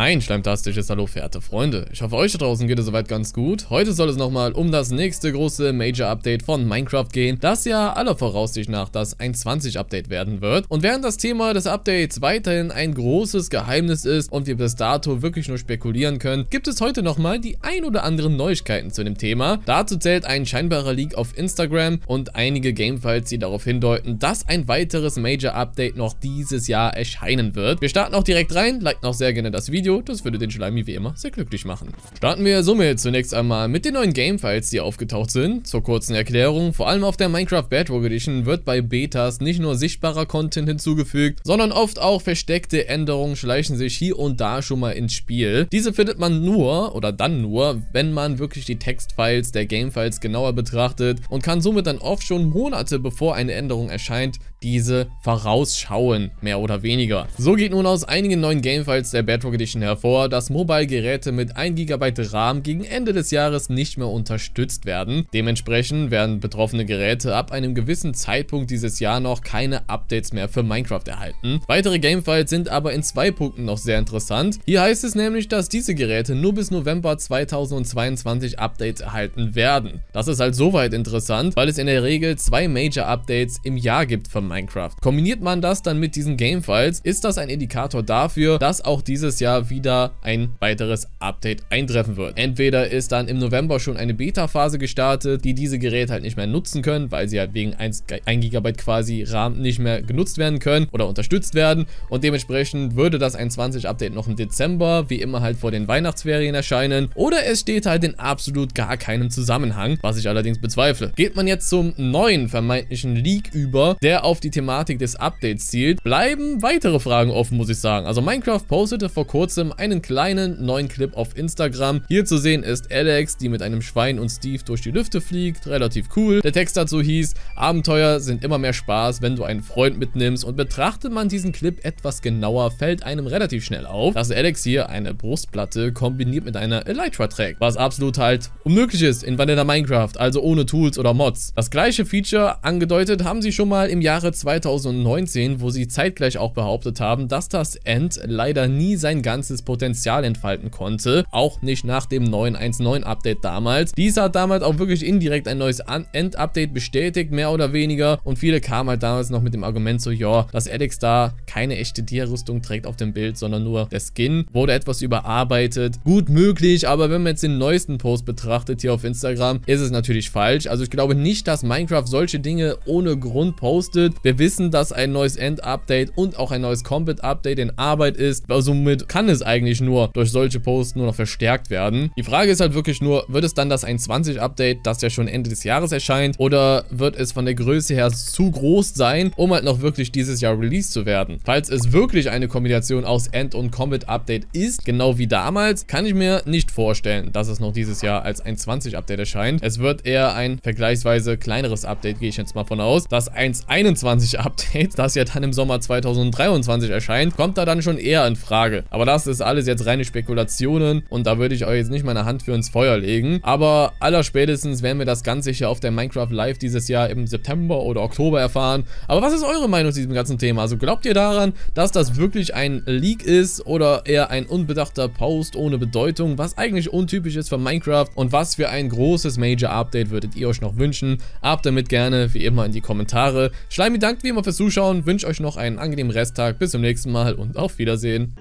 Ein schleimtastisches Hallo, verehrte Freunde. Ich hoffe, euch da draußen geht es soweit ganz gut. Heute soll es nochmal um das nächste große Major-Update von Minecraft gehen, das ja aller Voraussicht nach das 1.20-Update werden wird. Und während das Thema des Updates weiterhin ein großes Geheimnis ist und wir bis dato wirklich nur spekulieren können, gibt es heute nochmal die ein oder anderen Neuigkeiten zu dem Thema. Dazu zählt ein scheinbarer Leak auf Instagram und einige Gamefiles, die darauf hindeuten, dass ein weiteres Major-Update noch dieses Jahr erscheinen wird. Wir starten auch direkt rein, liked noch sehr gerne das Video Video, das würde den Schleimi wie immer sehr glücklich machen. Starten wir somit zunächst einmal mit den neuen Gamefiles, die aufgetaucht sind. Zur kurzen Erklärung, vor allem auf der Minecraft Bedrock Edition wird bei Betas nicht nur sichtbarer Content hinzugefügt, sondern oft auch versteckte Änderungen schleichen sich hier und da schon mal ins Spiel. Diese findet man nur oder dann nur, wenn man wirklich die Textfiles der Gamefiles genauer betrachtet und kann somit dann oft schon Monate bevor eine Änderung erscheint, diese vorausschauen, mehr oder weniger. So geht nun aus einigen neuen Gamefiles der Bedrock Edition Information hervor, dass Mobile-Geräte mit 1 GB RAM gegen Ende des Jahres nicht mehr unterstützt werden. Dementsprechend werden betroffene Geräte ab einem gewissen Zeitpunkt dieses Jahr noch keine Updates mehr für Minecraft erhalten. Weitere Gamefiles sind aber in zwei Punkten noch sehr interessant. Hier heißt es nämlich, dass diese Geräte nur bis November 2022 Updates erhalten werden. Das ist halt soweit interessant, weil es in der Regel zwei Major Updates im Jahr gibt für Minecraft. Kombiniert man das dann mit diesen Gamefiles, ist das ein Indikator dafür, dass auch dieses Jahr wieder ein weiteres Update eintreffen wird. Entweder ist dann im November schon eine Beta-Phase gestartet, die diese Geräte halt nicht mehr nutzen können, weil sie halt wegen 1, 1 GB quasi RAM nicht mehr genutzt werden können oder unterstützt werden und dementsprechend würde das 1.20-Update noch im Dezember, wie immer halt vor den Weihnachtsferien erscheinen oder es steht halt in absolut gar keinem Zusammenhang, was ich allerdings bezweifle. Geht man jetzt zum neuen vermeintlichen Leak über, der auf die Thematik des Updates zielt, bleiben weitere Fragen offen, muss ich sagen. Also Minecraft postete vor kurzem kurzem einen kleinen neuen Clip auf Instagram. Hier zu sehen ist Alex, die mit einem Schwein und Steve durch die Lüfte fliegt. Relativ cool. Der Text dazu hieß, Abenteuer sind immer mehr Spaß, wenn du einen Freund mitnimmst. Und betrachtet man diesen Clip etwas genauer, fällt einem relativ schnell auf, dass Alex hier eine Brustplatte kombiniert mit einer Elytra trägt. Was absolut halt unmöglich ist in Vanilla Minecraft, also ohne Tools oder Mods. Das gleiche Feature angedeutet haben sie schon mal im Jahre 2019, wo sie zeitgleich auch behauptet haben, dass das End leider nie sein ganzes ganzes Potenzial entfalten konnte. Auch nicht nach dem neuen 1.9 Update damals. Dies hat damals auch wirklich indirekt ein neues End-Update bestätigt, mehr oder weniger. Und viele kamen halt damals noch mit dem Argument so, ja, dass Alex da keine echte Dia-Rüstung trägt auf dem Bild, sondern nur der Skin. Wurde etwas überarbeitet. Gut möglich, aber wenn man jetzt den neuesten Post betrachtet hier auf Instagram, ist es natürlich falsch. Also ich glaube nicht, dass Minecraft solche Dinge ohne Grund postet. Wir wissen, dass ein neues End-Update und auch ein neues Combat-Update in Arbeit ist. Somit kann es eigentlich nur durch solche Posts nur noch verstärkt werden. Die Frage ist halt wirklich nur, wird es dann das 1.20 Update, das ja schon Ende des Jahres erscheint, oder wird es von der Größe her zu groß sein, um halt noch wirklich dieses Jahr released zu werden? Falls es wirklich eine Kombination aus End- und Combat Update ist, genau wie damals, kann ich mir nicht vorstellen, dass es noch dieses Jahr als 1.20 Update erscheint. Es wird eher ein vergleichsweise kleineres Update, gehe ich jetzt mal von aus. Das 1.21 Update, das ja dann im Sommer 2023 erscheint, kommt da dann schon eher in Frage. Aber das ist alles jetzt reine Spekulationen und da würde ich euch jetzt nicht meine Hand für ins Feuer legen. Aber allerspätestens werden wir das Ganze hier auf der Minecraft Live dieses Jahr im September oder Oktober erfahren. Aber was ist eure Meinung zu diesem ganzen Thema? Also glaubt ihr daran, dass das wirklich ein Leak ist oder eher ein unbedachter Post ohne Bedeutung, was eigentlich untypisch ist für Minecraft und was für ein großes Major-Update würdet ihr euch noch wünschen? Ab damit gerne wie immer in die Kommentare. Schleimi dankt wie immer fürs Zuschauen, wünsche euch noch einen angenehmen Resttag, bis zum nächsten Mal und auf Wiedersehen.